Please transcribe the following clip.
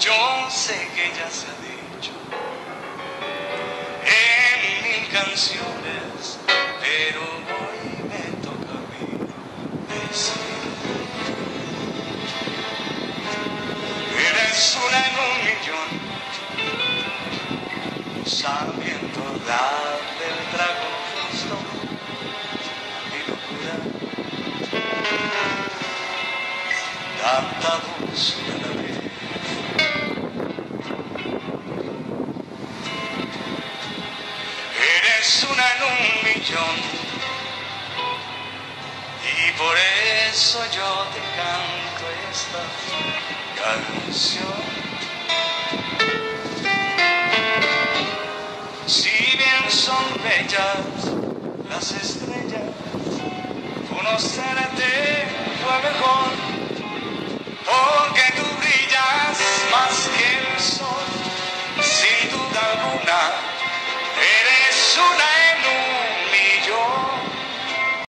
Yo sé que ya se ha dicho en mil canciones, pero hoy me toca a mí decir. Eres una en un millón, sabiendo dar del trago justo y locura. Tanta a la vez. Una en un millón y por eso yo te canto esta canción. Si bien son bellas las estrellas, conocerte fue mejor